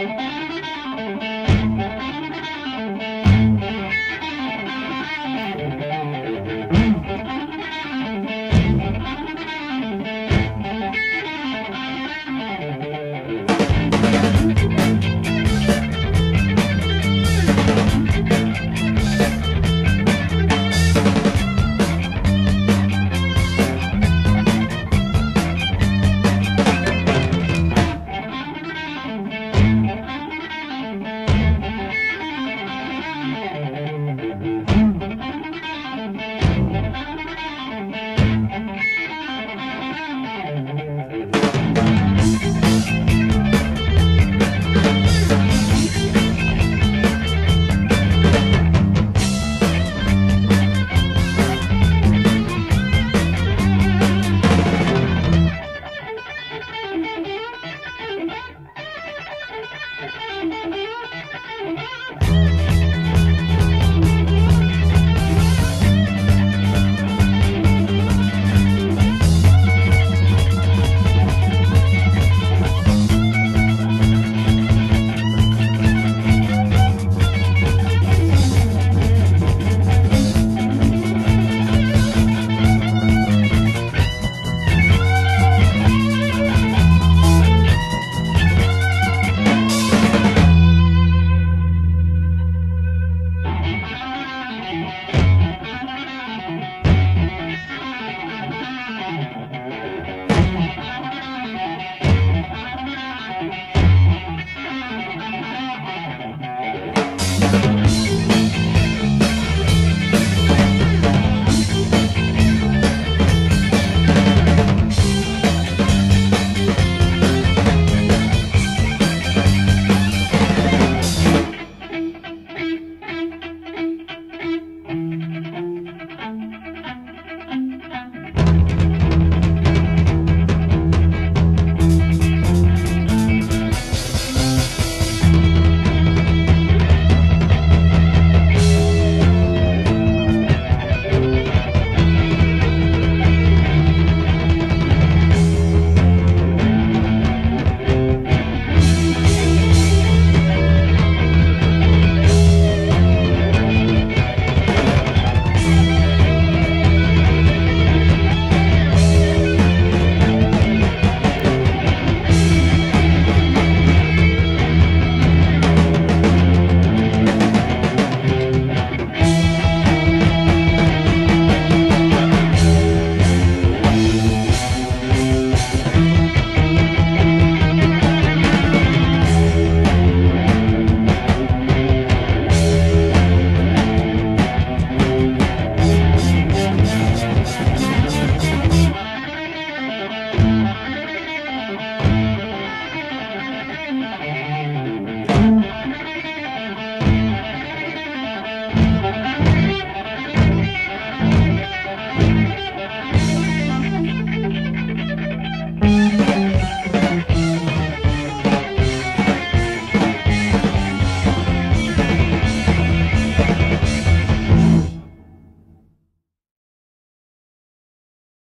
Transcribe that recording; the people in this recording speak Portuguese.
Música